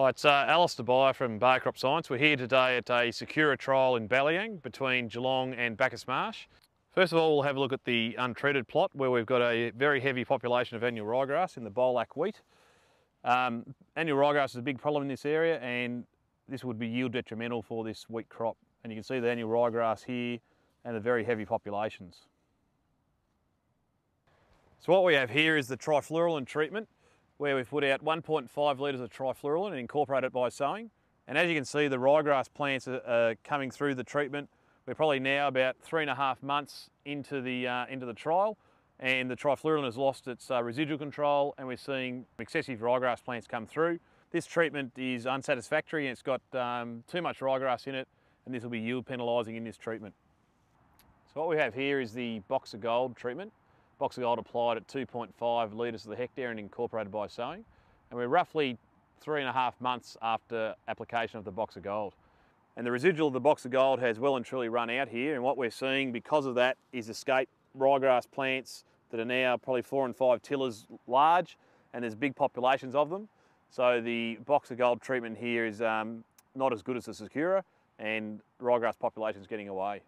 Hi, it's uh, Alistair Beyer from Bayer Crop Science. We're here today at a Sakura trial in Balliang between Geelong and Bacchus Marsh. First of all, we'll have a look at the untreated plot where we've got a very heavy population of annual ryegrass in the Bolac wheat. Um, annual ryegrass is a big problem in this area and this would be yield detrimental for this wheat crop. And you can see the annual ryegrass here and the very heavy populations. So what we have here is the trifluralin treatment where we've put out 1.5 litres of trifluralin and incorporate it by sowing. And as you can see, the ryegrass plants are, coming through the treatment. We're probably now about three and a half months into the, uh, into the trial and the trifluralin has lost its uh, residual control and we're seeing excessive ryegrass plants come through. This treatment is unsatisfactory and it's got um, too much ryegrass in it and this will be yield penalising in this treatment. So what we have here is the Boxer Gold treatment. Boxer Gold applied at 2.5 litres to the hectare and incorporated by sowing. And we're roughly three and a half months after application of the Boxer Gold. And the residual of the Boxer Gold has well and truly run out here. And what we're seeing because of that is escape ryegrass plants that are now probably four and five tillers large and there's big populations of them. So the Boxer Gold treatment here is um, not as good as the Sakura and ryegrass population is getting away.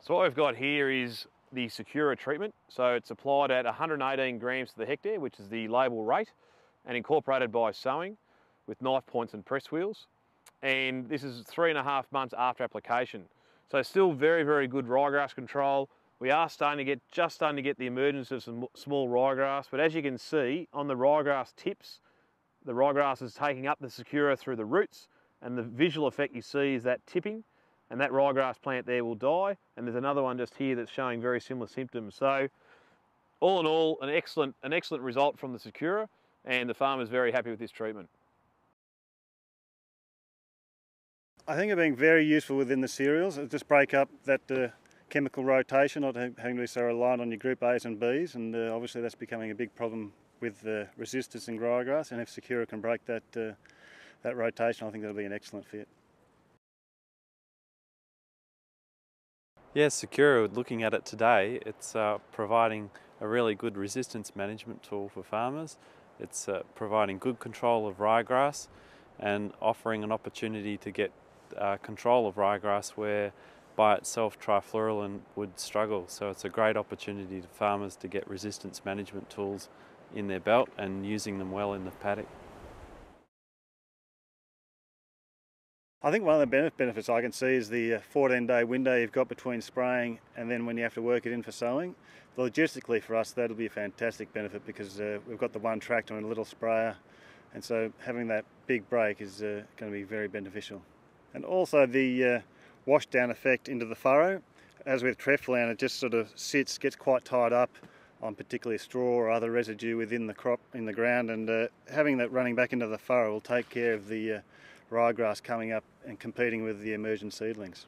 So what we've got here is the Sakura treatment. So it's applied at 118 grams to the hectare, which is the label rate, and incorporated by sowing with knife points and press wheels. And this is three and a half months after application. So still very, very good ryegrass control. We are starting to get, just starting to get the emergence of some small ryegrass, but as you can see on the ryegrass tips, the ryegrass is taking up the Sakura through the roots, and the visual effect you see is that tipping and that ryegrass plant there will die. And there's another one just here that's showing very similar symptoms. So all in all, an excellent, an excellent result from the Sakura and the farmer's very happy with this treatment. I think it being very useful within the cereals. It just break up that uh, chemical rotation, not having to be so reliant on your group A's and B's, and uh, obviously that's becoming a big problem with the resistance in ryegrass. And if Sakura can break that uh, that rotation, I think that'll be an excellent fit. Yeah, Sakura, looking at it today, it's uh, providing a really good resistance management tool for farmers. It's uh, providing good control of ryegrass and offering an opportunity to get uh, control of ryegrass where by itself trifluralin would struggle. So it's a great opportunity for farmers to get resistance management tools in their belt and using them well in the paddock. I think one of the benefits I can see is the 14 uh, day window you've got between spraying and then when you have to work it in for sowing. Logistically for us that'll be a fantastic benefit because uh, we've got the one tractor and a little sprayer and so having that big break is uh, going to be very beneficial. And also the uh, wash down effect into the furrow. As with Treflan it just sort of sits, gets quite tied up on particularly straw or other residue within the crop in the ground and uh, having that running back into the furrow will take care of the uh, ryegrass coming up and competing with the emergent seedlings.